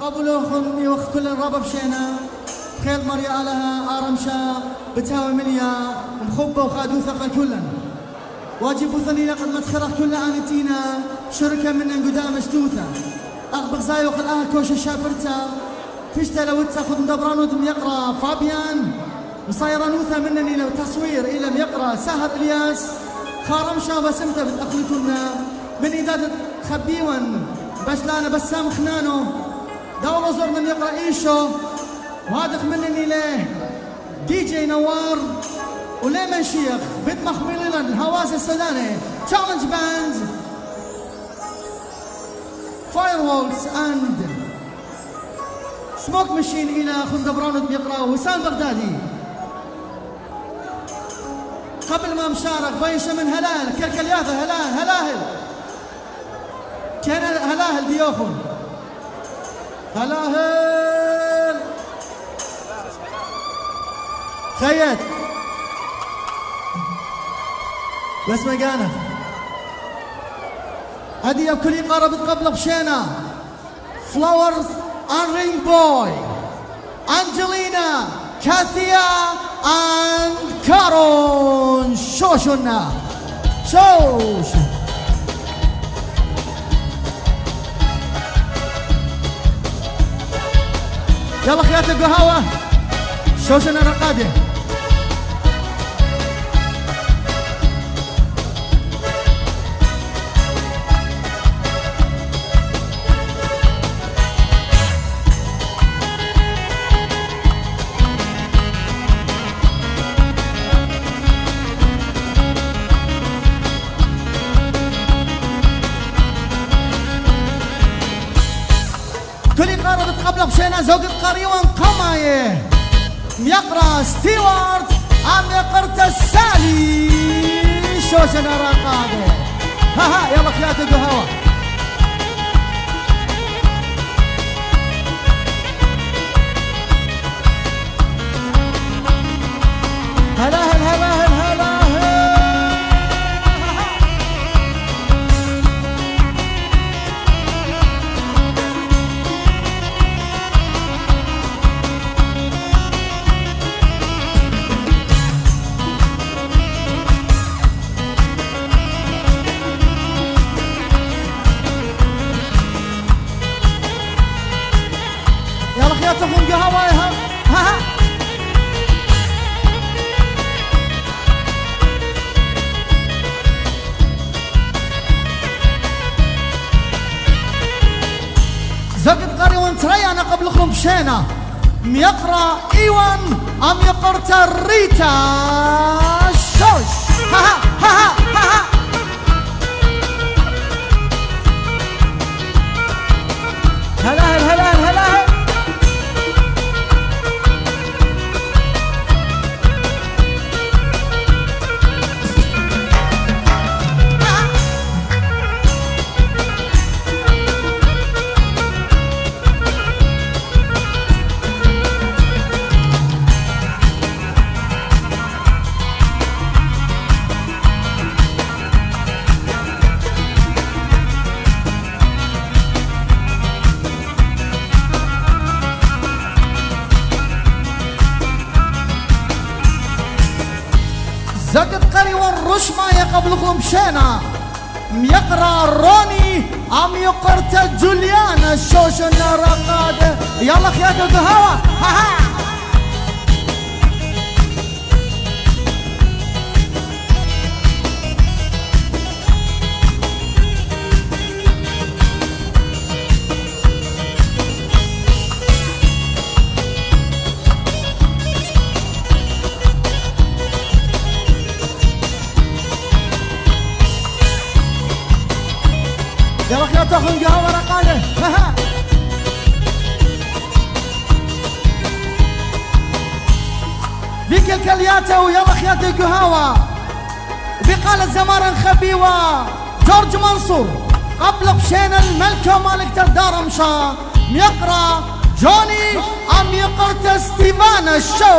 قبلو خن وقت كل الربا بشينا. خيل مريا لها آرمشا بتاوي مليا مخبة وخادو ثقل كلا واجب ثني لقد متخرق كل آنتينا شركة من قدام اشتوثة أغبق زاي وقل أهل كوش الشافرتا فشتا لو تاخذ مدبران ودم يقرأ. فابيان نوثة منني لو تصوير إلى يقرأ. سهر إلياس خارم شابة سمتة بتأخلتنا من إدادة خبيون بشلانا بسام خنانو. دولة زور من يقرا إيشو. وهذا منني له دي جي نوار. وليمن شيخ. بيت مخملين الهواس السوداني تشالنج باند فايرولز اند سموك مشين إلى خندبران بيقرأ. وسام بغدادي. قبل ما مشارك بين شمن هلال. كركلياثه هلال. هلاهل. كان هلاهل ديوخن هلاهل خيط بس مقانة هدية بكل قارة بتقبل بشينا. فلاورز and Ring Boy, Angelina, Kathia, and Karon Shoshona. Shosh. يلا خيات القهوة شوشنا رقادة. يقرأ ستيوارت عم يقرت السالي؟ شوشنا رقاده ها ها يلا خيات هلا هلا هلا. Xa منصور قبل بشينا الملكة مالك تردار مشا ميقرا جوني. أم يقرت ستيفان الشو.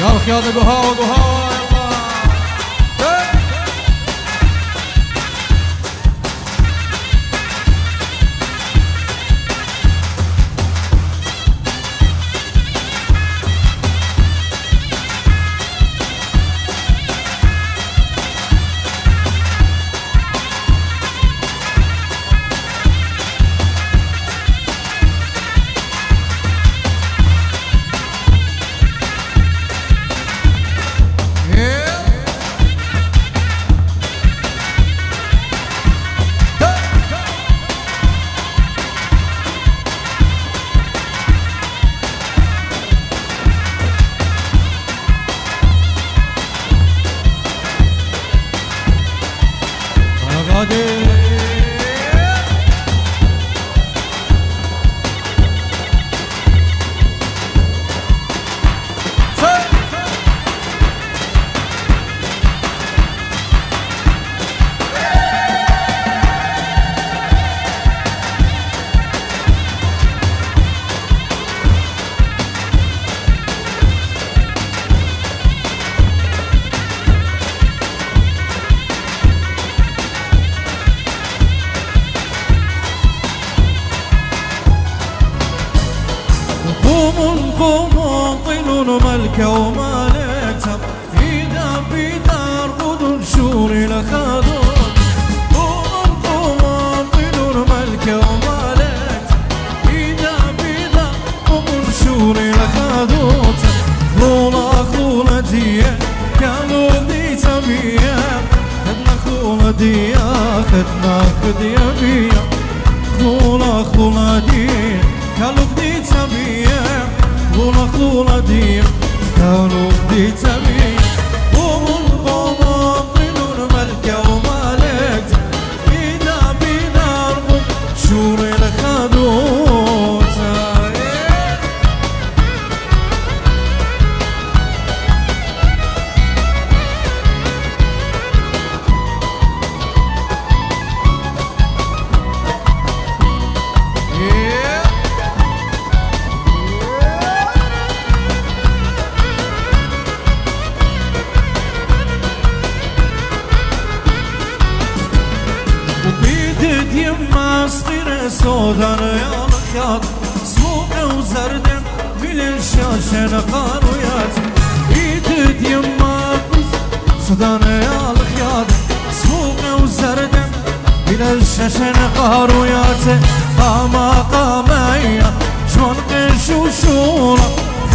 يا الخياطة قهاوة قهاوة وملكه ومالكه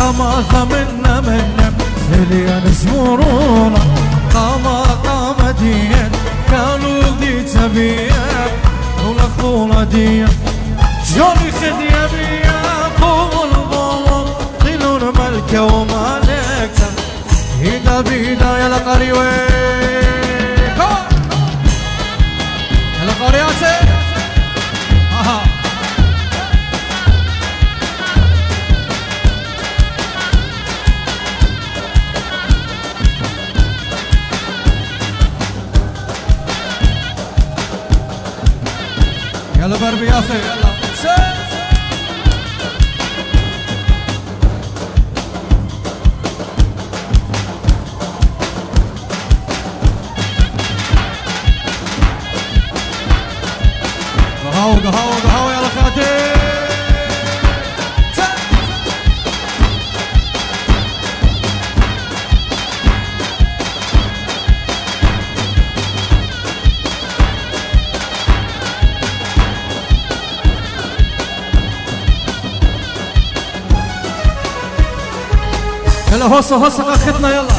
قامة منا منا اللي زورونا قام قام ديان كانوا دي تبيان ولا خولا ديان جوني خديا بيا قول البوم قيلون ملك ومالك هيدا بيدا يا لقريوي يا القرياتي ضرب ياسر يلا قهوة قهوة. هصه هصه اختنا يلا.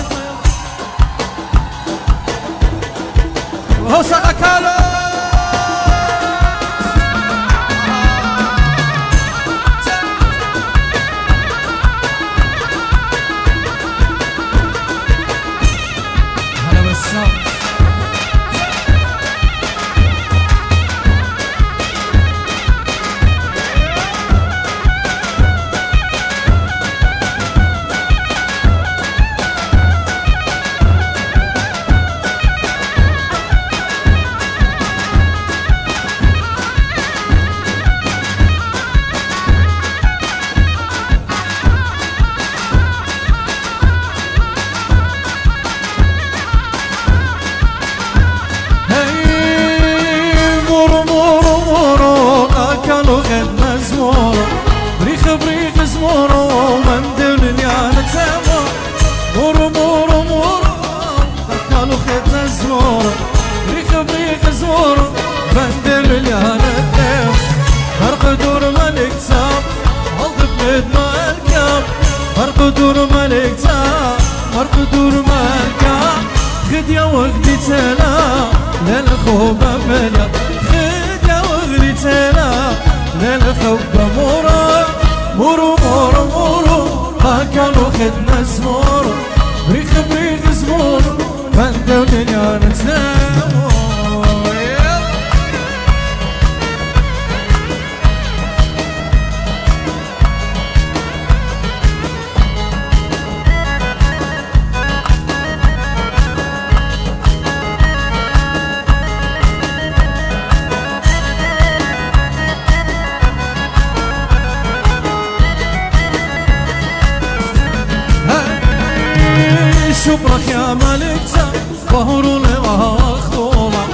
شبرك يا ملكتا ظهر لغاخولا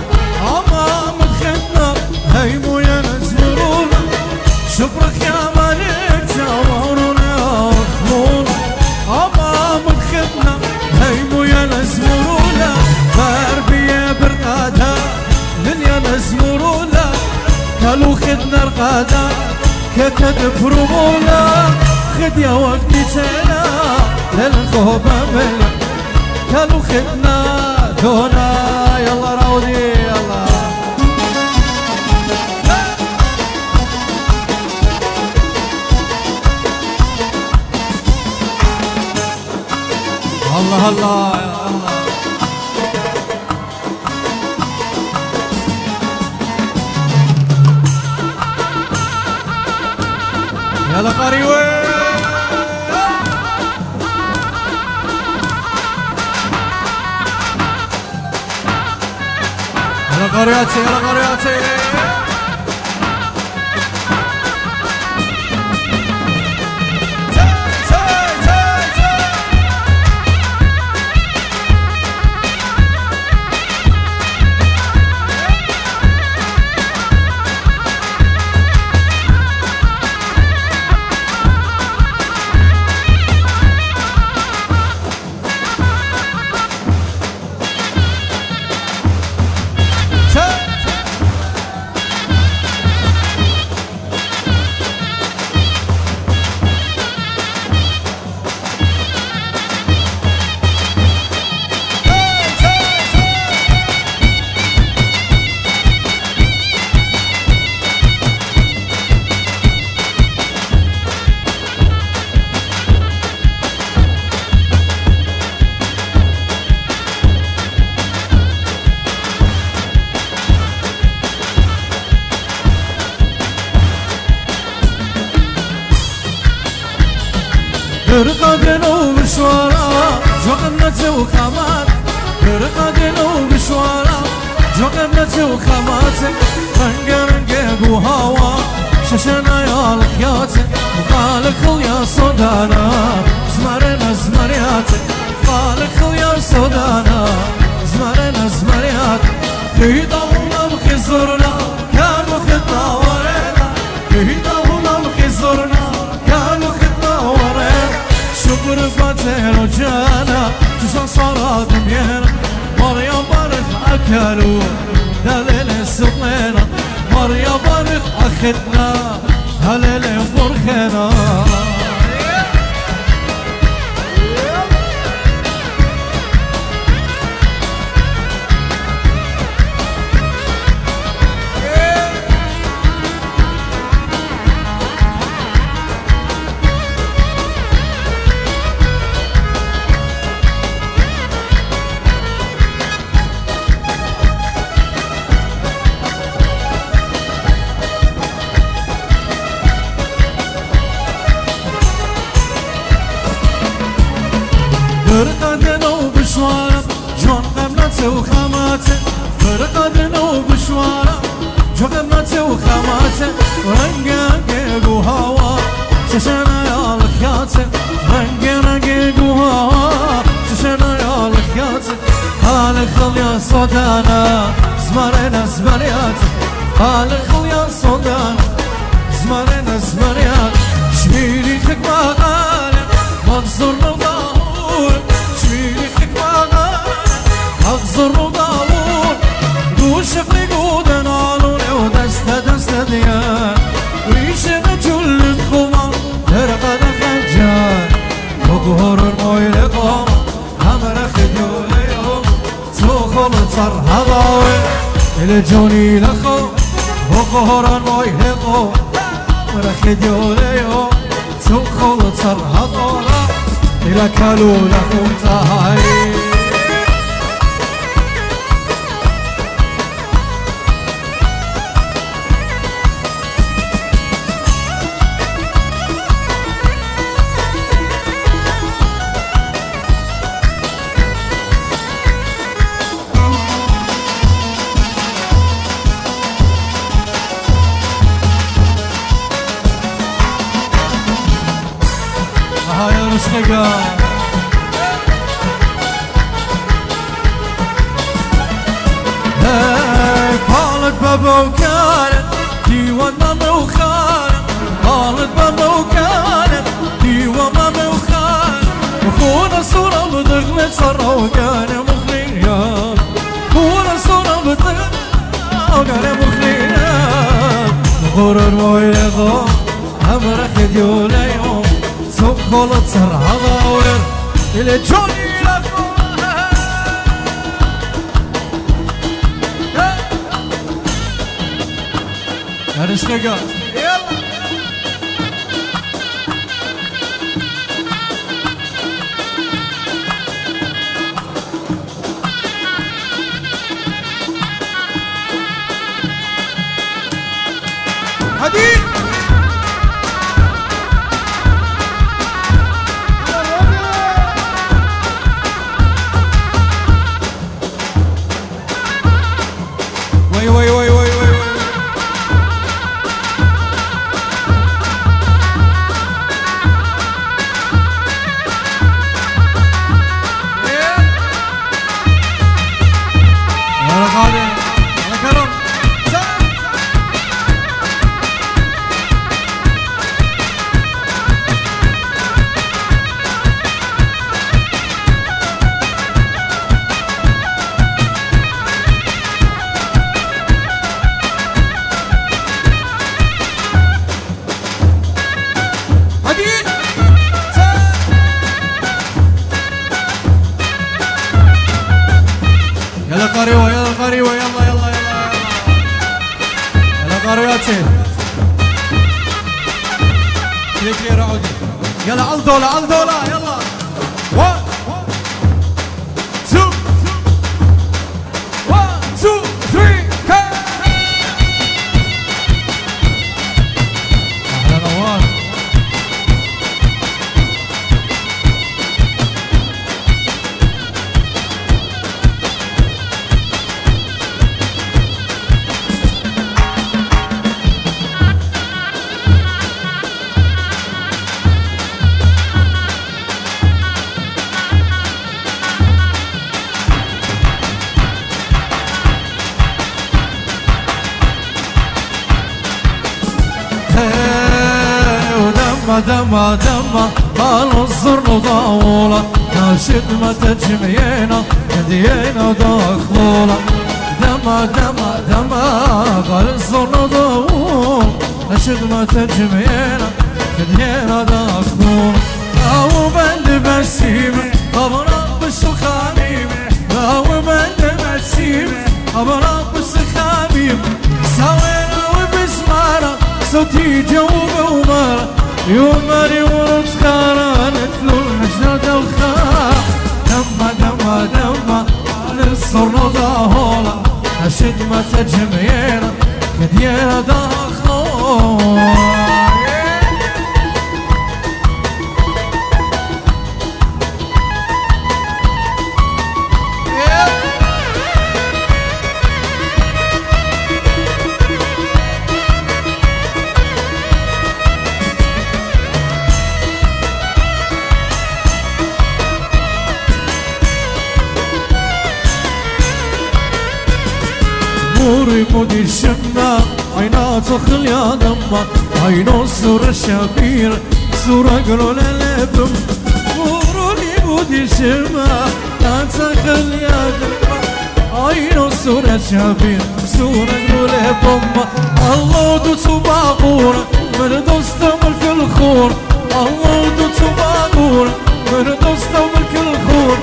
أمام الخدنا هيمو يا نزمرولا شبرك يا ملكتا ظهر لغاخولا أمام الخدنا هيمو يا نزمرولا غربية برقادة لليا نزمرولا قالوا خدنا رقادة كتد فرمولا خد يا وقتي تلا للخوبة ملك كانوا خدنا دونا يلا راودي يلا. الله الله يا الله يلا قريوي يلا قرياتي يلا قرياتي برقدنو جوقنت وخامات برقدنو بشوارا جوقنت وخامات رنگ بو هوا ششنا يا الخيات قالك يا صدانا زمرنا زمريات قالك يا صدانا زمرنا زمريات في ضونا بخزرنا كانوا خطا ورينا في ضونا بخزرنا كانوا خطا ورينا شكر فاتر وجانا جوشان صارت دنيانا مريم بارك أكلوا دليل السطينا مريم بارك أخذنا هلل فرخنا يولا يوم سوخول تصرها ضاور إلى جوني لكم Karıştı gaz. دما دما النصر ضاولة ناشد ما تجمينا هدينا ودخلولة دما دما دما النصر ضاولة ناشد ما تجمعينا هدينا ودخلولة أو بند بسيمة أبرق بالسخانيمة أو بند بسيمة أبرق بالسخانيمة سوينا وبسمارة صوتي جوبه ومارة. يومري ومسخرة نتلو الحسنة وخارة دمى دمى دمى ننصر ظهورة الشدمة تجميرة كديرة داخلة بودي الشمة عينا تخل يا دمة عينو سور الشبير سور قلو للبم وروني بودي الشمة تخل يا دمة عينو سور الشبير سور قلو للبم الله دو تباقور من دوستم في الخور الله دو تباقور من دوستم في الخور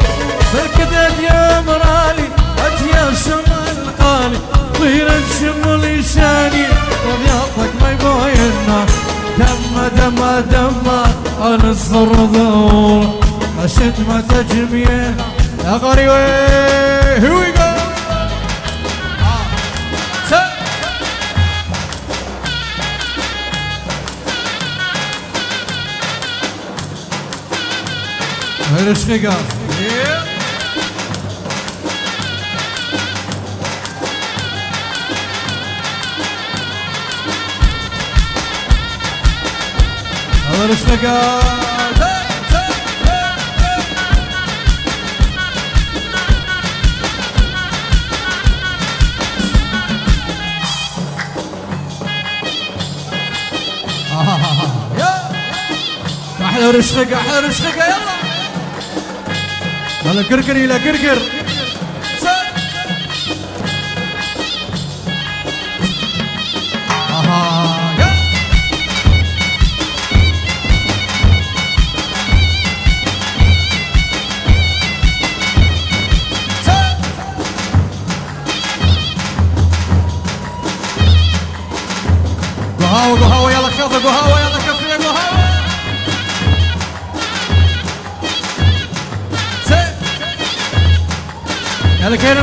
فالكداد يا مرالي أتيا شمال قالي طير الشمل شاني وبيعطك ما يبوينا دم دم دم على الصرضور أشد ما تجميه يا قريوي here we go! شقيقة أحلى رشقة أحلى رشقة يلا يلا كركر إلى كركر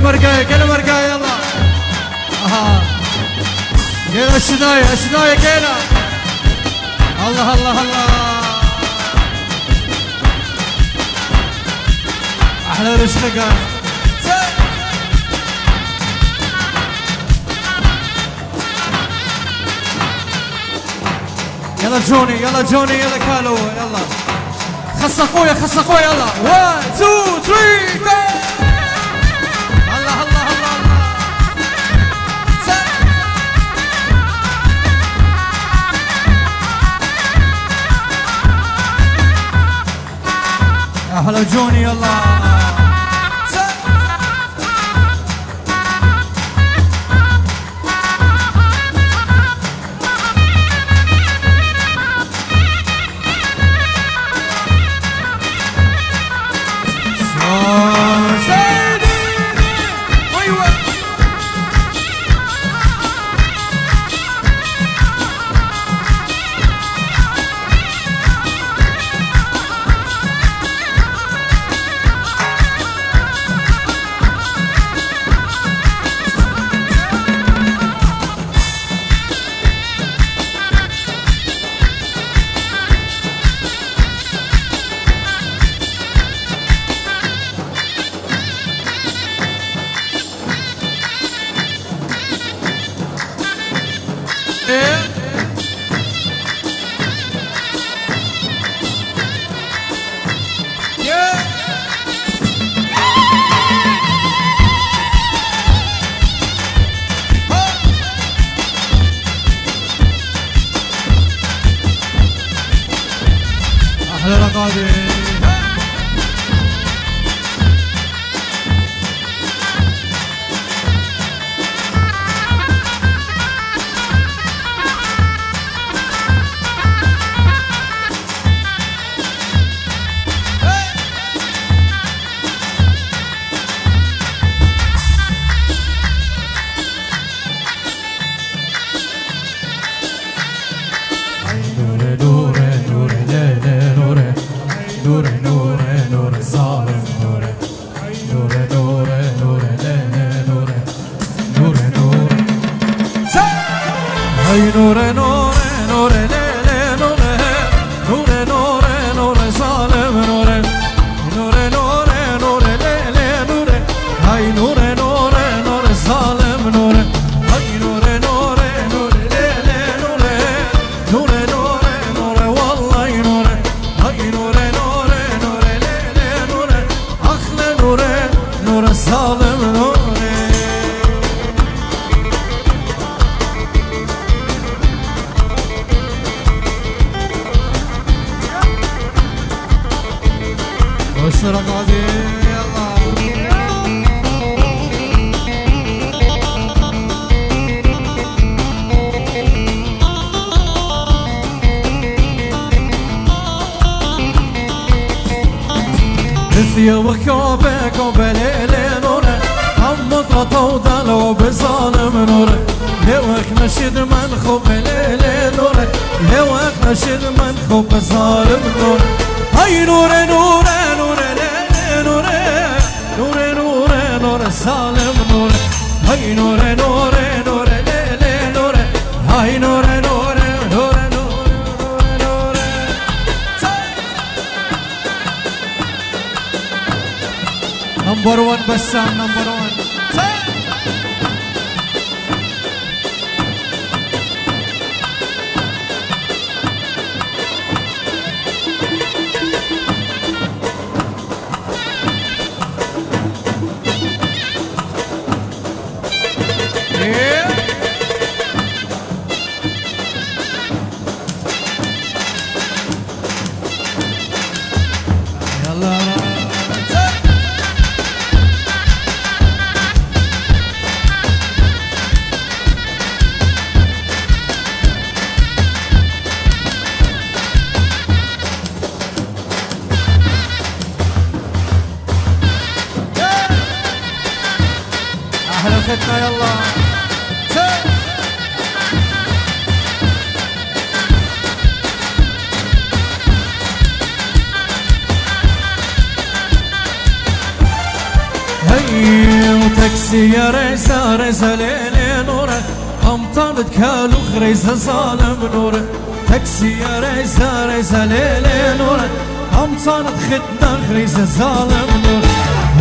يلا كينا مرقاية كينا مرقاية يلا. أها كينا الشناية الشناية كينا. الله الله الله. أحلى رشقة. يلا جوني يلا جوني يلا كالو يلا. خص أخويا خص أخويا يلا. 1 2 3 جو أحلى جوني يلا أحلى ثيا وكوبة كوبة ليلي نورة. هم مطرطة ودلع بظالم نورة لوك نشد من خوب ليلي نورة. لوك نشد من خوب ظالم نورة. هاي نورة نورة نورة ليلي نورة. نورة نورة نورة ظالم نورة. هاي نورة نورة نورة ليلي نورة. هاي نورة نورة نمبر 1 بسام نمبر 1 يا ريسا ريسا ليلي نوره. امطار كالو خريسة ظالم نوره. تاكسي يا ريسا ريسا ليلي نوره. امطار خدنا خريسة ظالم نوره.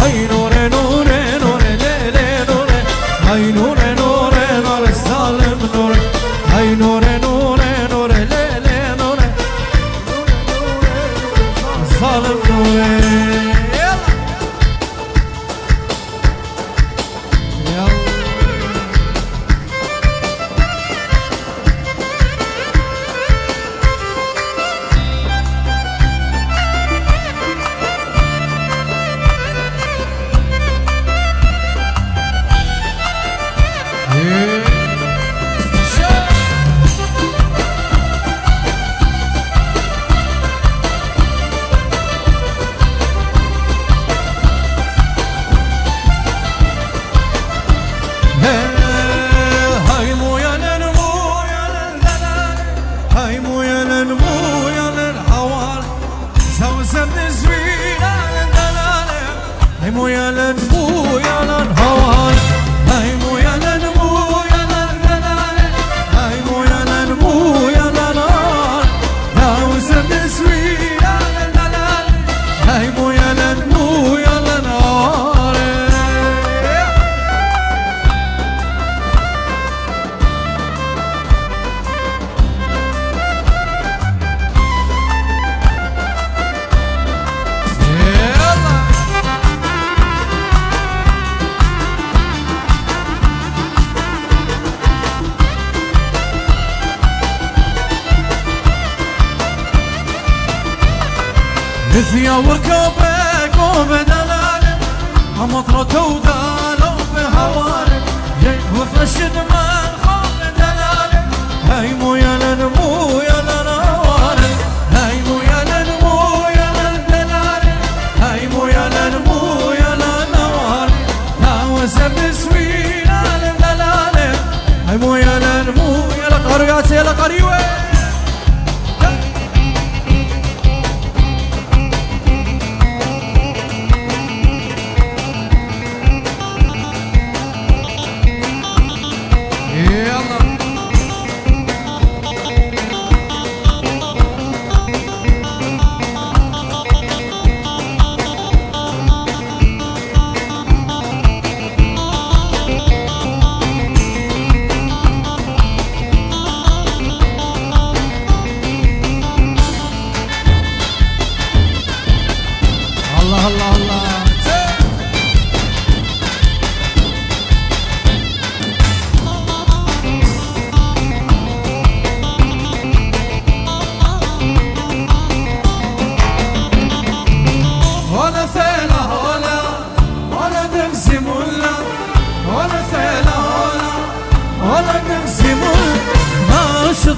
هاي نوره نوره نوره ليلي نوره. هاي نوره نوره نوره ظالم نوره. هاي نوره نوره نوره ليلي نوره ظالم نوره. وكوبك وبدلالك مطرة ودالو بهوالك وفشد ما الخوف دلالك هاي مو يا لنمو يا لنوالك هاي مو يا لنمو يا لندلالك هاي مو يا لنمو يا لنوالك سوينا لندلالك هاي مو يا لنمو يا لقرقات يا لقريوه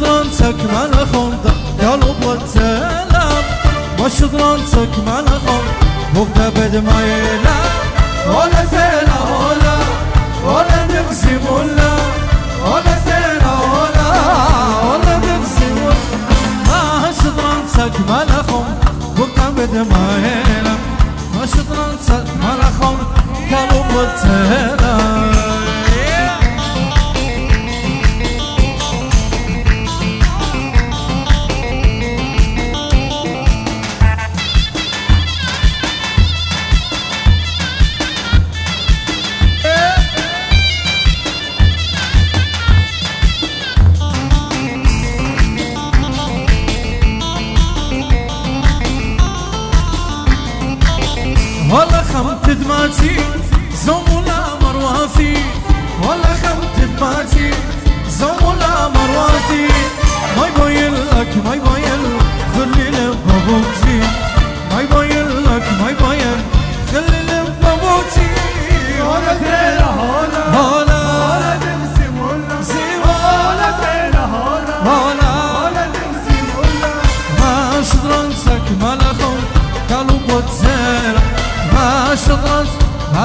شطرنتك ما خلطة قلب والسلام ما شطرنتك ما خلطة وقت بد ما يلام ولا ثيلا ولا ولا نقسم ولا ولا ثيلا ولا ولا نقسم ما شطرنتك ما خلطة وقت بد ما يلام ما شطرنتك ما خلطة قلب والسلام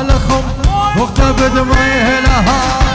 لخم وقت بد ما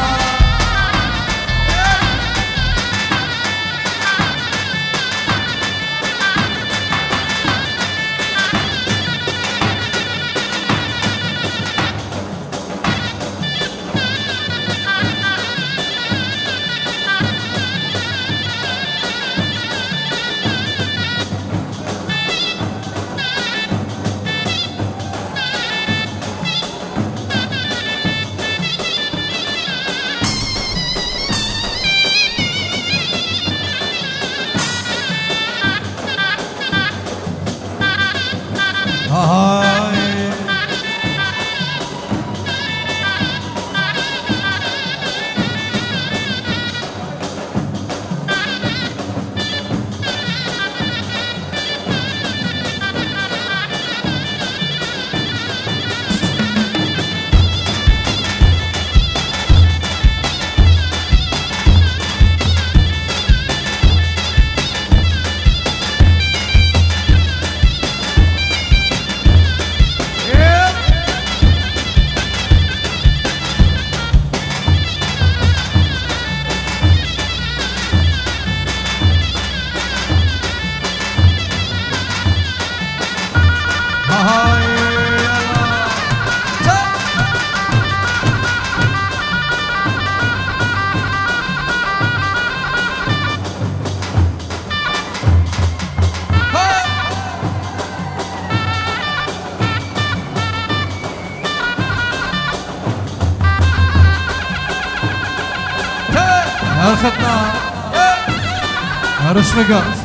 رشقات يلا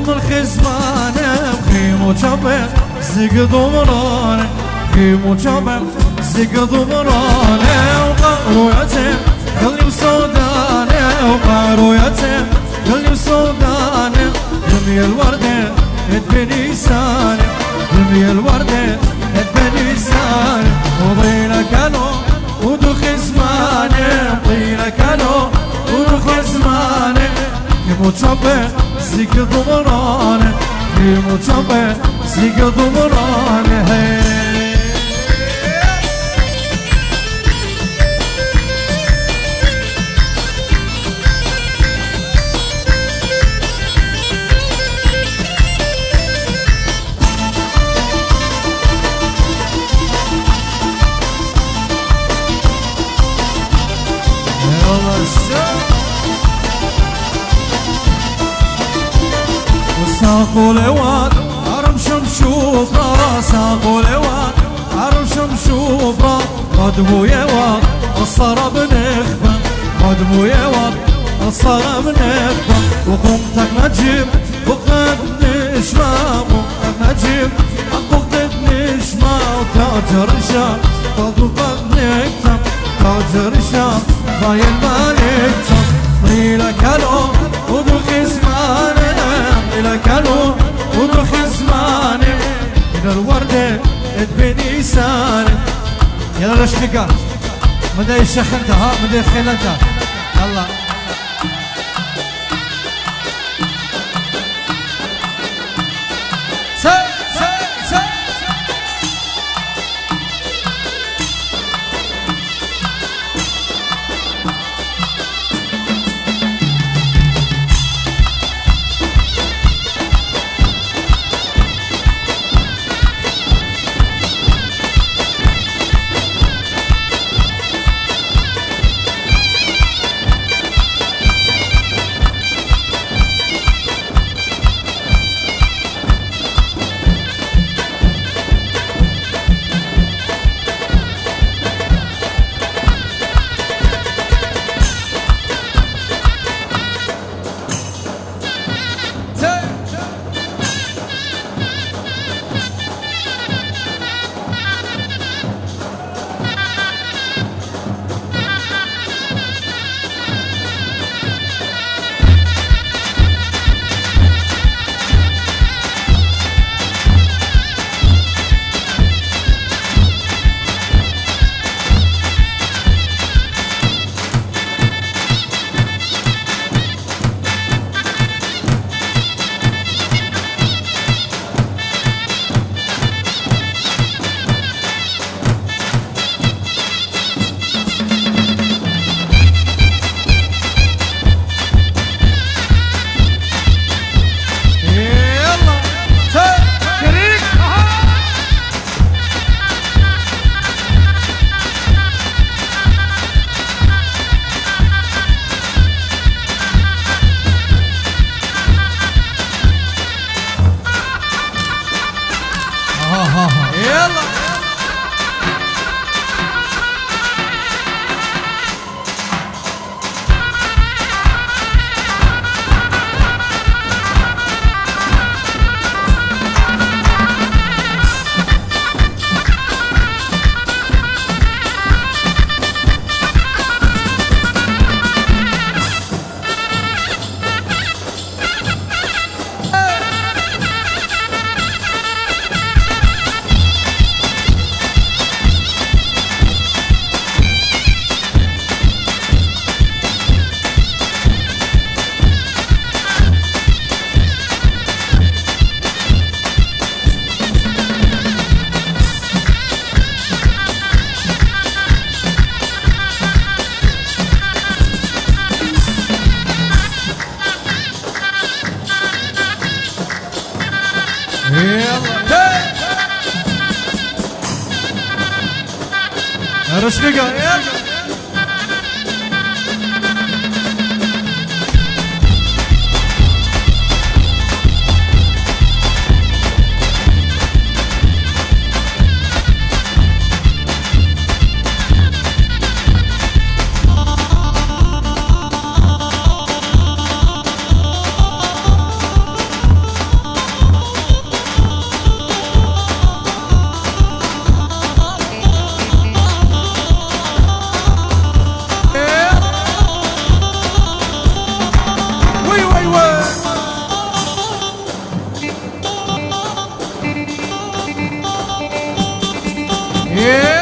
ومن خزمانه بخيم وشبه زق ضمرانه بخيم وشبه زق ضمرانه وقارو يتم قلبي بسودانه وقارو يتم قلبي بسودانه دمي الوردة ادبني سانه دمي الوردة ادبني سانه وطيلك هلو ودو خزمانه. طيلك هلو ودو خزمانه. كموتشابه زيك ضمرانه كموتشابه زيك ضمرانه هي مدى الشيخ انت ها مدى الخيل انت يلا. Yeah.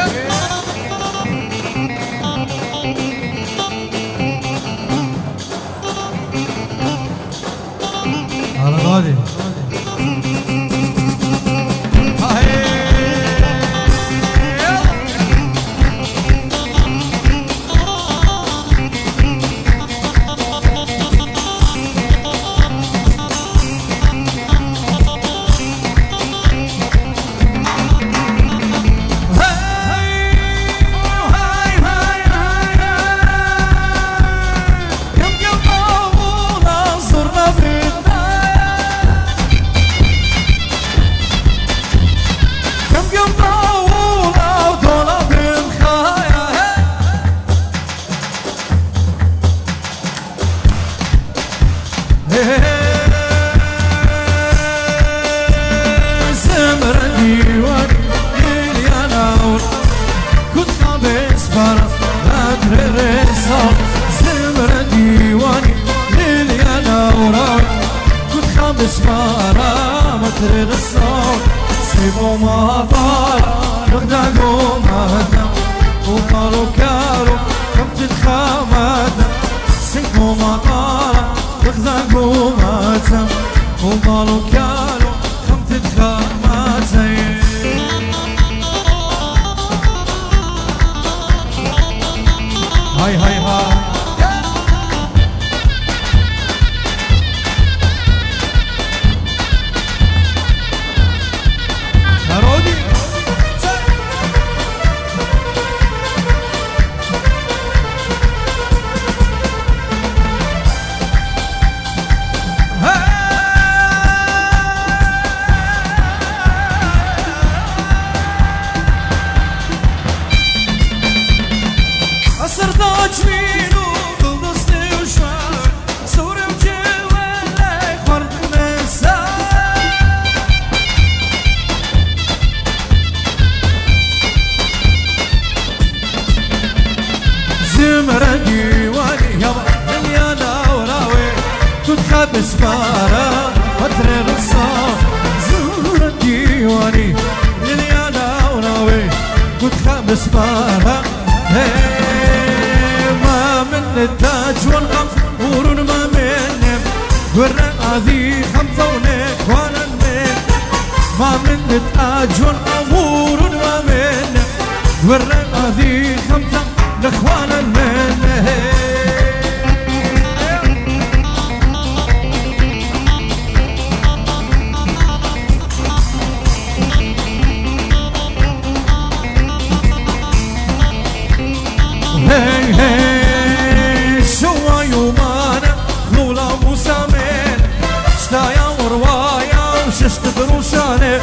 ششت بروشانه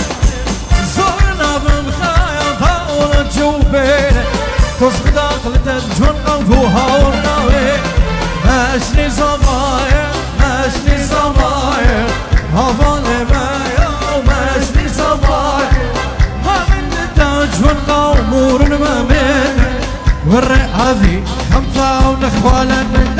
زورنا بالخايا طاولة جوبين تصغد عقلة جون أبوها وناوي ماشني زماير ماشني زماير هفالي مايا وماشني زماير ما من التاجون قومور ما من والرئة ذي خمسة ونخوالا من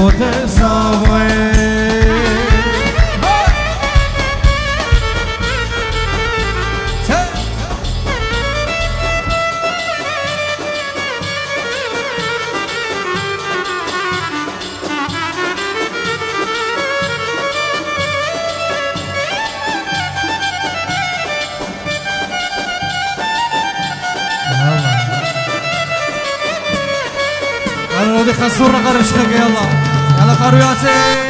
Moses. Brasil!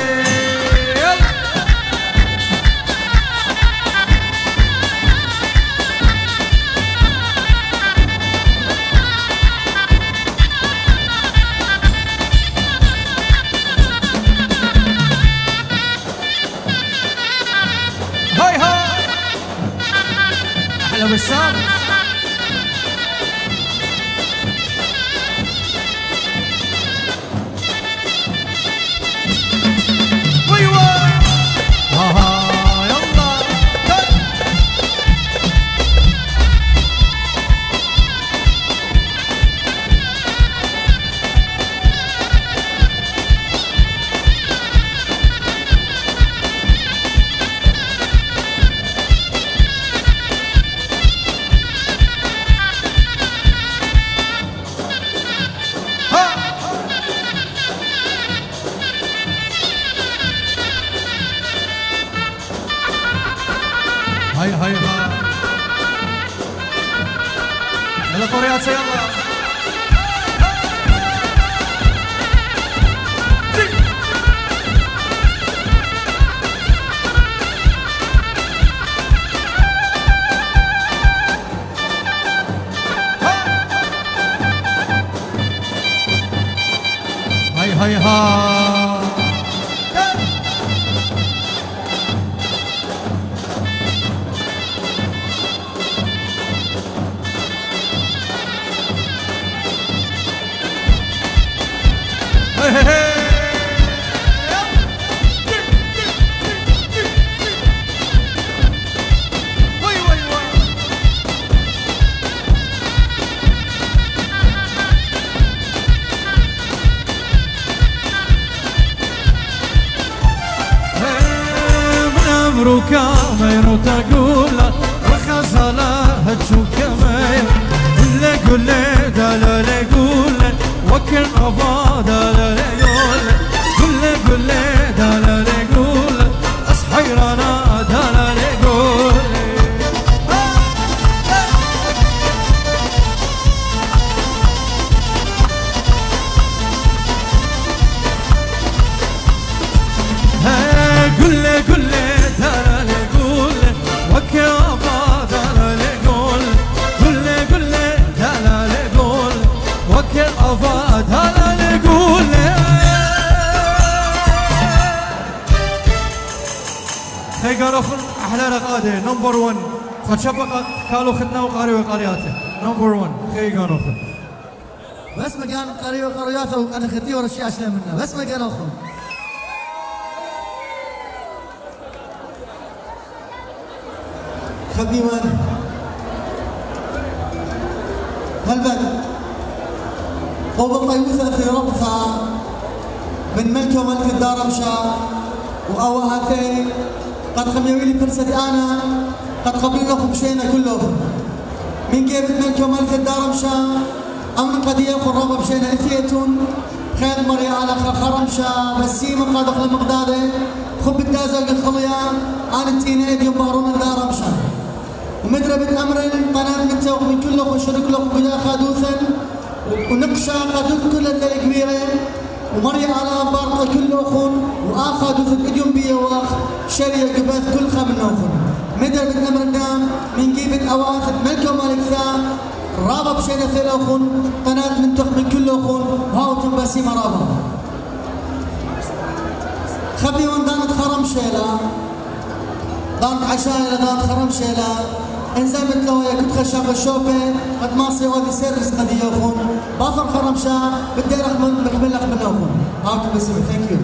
hay hay hay. Yalla Kore'ye atsa yalla. Hay hay hay. قرفن أحلى رقادة. نمبر 1 قد شبقت كالو خدنا وقاري وقارياته نمبر 1 خي قرفن بس ما كان قاري وقارياته وأنا خدي ورا الشيء عشان منه. بس ما كان آخر خدي مان هلبن وبالله يوسف ربها من ملكه ملك الدارمشة وأوهثين قد خبيوا لي فرصة أنا قد قبلناكم بشينا كله من جيب ملكه وملكه دار مشا أمن قضية خرابة بشينا اثيتون خير مريا على خير خرم خرمشا بسيم قاد أخلي مقدادة. خب الدازة قد الخليا أنا تينا إذ يبارون الدار مشا ومدرة بالأمر قناة من توق من كله وشرك له بلا خادوثا ونقشا قدوك كل اللي كبيرة. ومري على بارطة كل أخون واخذوا في إجن بيا واخ شرية قبث كل خمن أخون مدر من أمر الدام من جيب أواخذ ملكة ومالك ثام رابا بشينا ثيل أخون قناة منتخ من كل أخون وهاو تنبسي مرابا خبي وان دانت خرم شيلا. دانت عشايلة دانت خرم شيلا. انزمت له كنت خشاق الشوبة قد ماصي وادي سيرفيس قد ياخون باخر خرمشة بالدير اخمن لك من اخون هاكم بسمي ثانك يو